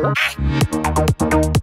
Ah!